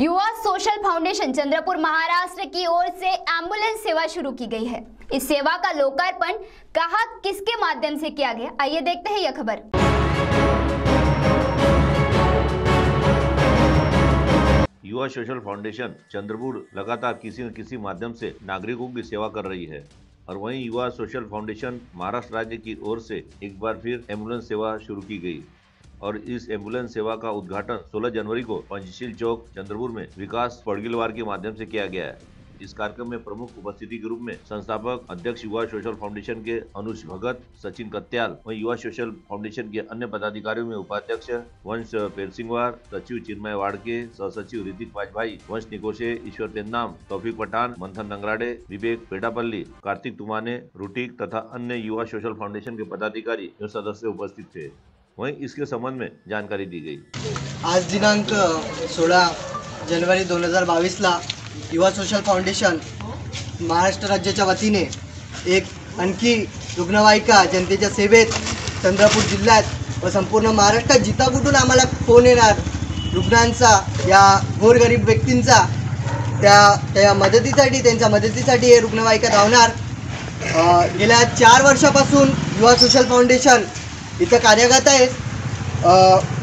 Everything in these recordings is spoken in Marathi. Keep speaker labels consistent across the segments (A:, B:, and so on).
A: युवा सोशल फाउंडेशन चंद्रपुर महाराष्ट्र की ओर से एंबुलेंस सेवा शुरू की गई है। इस सेवा का लोकार्पण कहा, किसके माध्यम से किया गया? आइए देखते हैं यह खबर।
B: युवा सोशल फाउंडेशन चंद्रपुर लगातार किसी न किसी माध्यम से नागरिकों की सेवा कर रही है और वहीं युवा सोशल फाउंडेशन महाराष्ट्र राज्य की ओर से एक बार फिर एंबुलेंस सेवा शुरू की गई। और इस एंबुलेंस सेवा का उद्घाटन 16 जनवरी को पंचशील चौक, चंद्रपुर में विकास पड़गिलवार के माध्यम से किया गया है। इस कार्यक्रम में प्रमुख उपस्थिति के रूप में संस्थापक अध्यक्ष युवा सोशल फाउंडेशन के अनुज भगत, सचिन कत्याल वहीं युवा सोशल फाउंडेशन के अन्य पदाधिकारियों में उपाध्यक्ष वंश पेरसिंगवार, सचिव चिन्मय वाड़के सह सचिव ऋतिक वाजभाई वंश निकोशे, ईश्वर तेन्नाम, तौफिक पठान, मंथन नंगराडे, विवेक पेडापल्ली, कार्तिक तुमाने, रुटिक तथा अन्य युवा सोशल फाउंडेशन के पदाधिकारी सदस्य उपस्थित थे। वहीं इसके संबंध में जानकारी दी गई।
C: आज दिनांक सोळा जानेवारी दोन हजार बावीसला युवा सोशल फाउंडेशन महाराष्ट्र राज्याच्या वतीने एक आणखी रुग्णवाहिका जनतेच्या सेवेत चंद्रपूर जिल्ह्यात व संपूर्ण महाराष्ट्रात जिथं कुठून आम्हाला फोन येणार. रुग्णांचा या गोरगरीब व्यक्तींचा त्या त्या मदतीसाठी त्यांच्या मदतीसाठी हे रुग्णवाहिका धावणार. गेल्या चार वर्षापासून युवा सोशल फाउंडेशन इथं कार्यरत आहेत.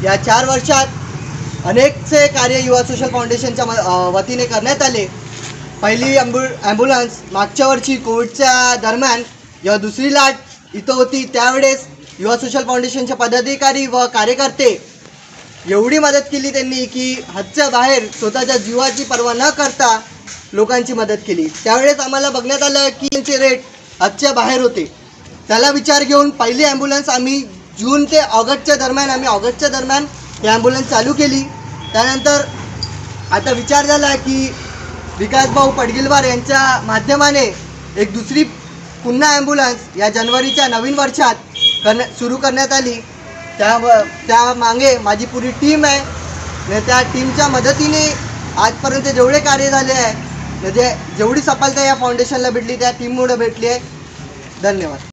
C: या चार वर्षात अनेकसे कार्य युवा सोशल फाउंडेशनच्या म- वतीने करण्यात आले. पहिली अँबु ॲम्ब्युलन्स मागच्या वर्षी कोविडच्या दरम्यान जेव्हा दुसरी लाट इथं होती त्यावेळेस युवा सोशल फाउंडेशनचे पदाधिकारी व कार्यकर्ते एवढी मदत केली त्यांनी की हातच्या बाहेर स्वतःच्या जीवाची पर्वा न करता लोकांची मदत केली. त्यावेळेस आम्हाला बघण्यात आलं की त्यांचे रेट हातच्या बाहेर होते. त्याला विचार घेऊन पहिली ॲम्ब्युलन्स आम्ही जून ते ऑगस्टच्या दरम्यान आम्ही ऑगस्टच्या दरम्यान ही ॲम्ब्युलन्स चालू केली. त्यानंतर आता विचार झाला की विकासभाऊ पडगिलवार यांच्या माध्यमाने एक दुसरी पुन्हा ॲम्ब्युलन्स या जानेवारीच्या नवीन वर्षात करण्या सुरू करण्यात आली. त्या त्या मागे माझी पुरी टीम आहे. न त्या टीमच्या मदतीने आजपर्यंत जेवढे कार्य झाले आहे म्हणजे जेवढी सफलता या फाउंडेशनला भेटली त्या टीममुळे भेटली आहे. धन्यवाद.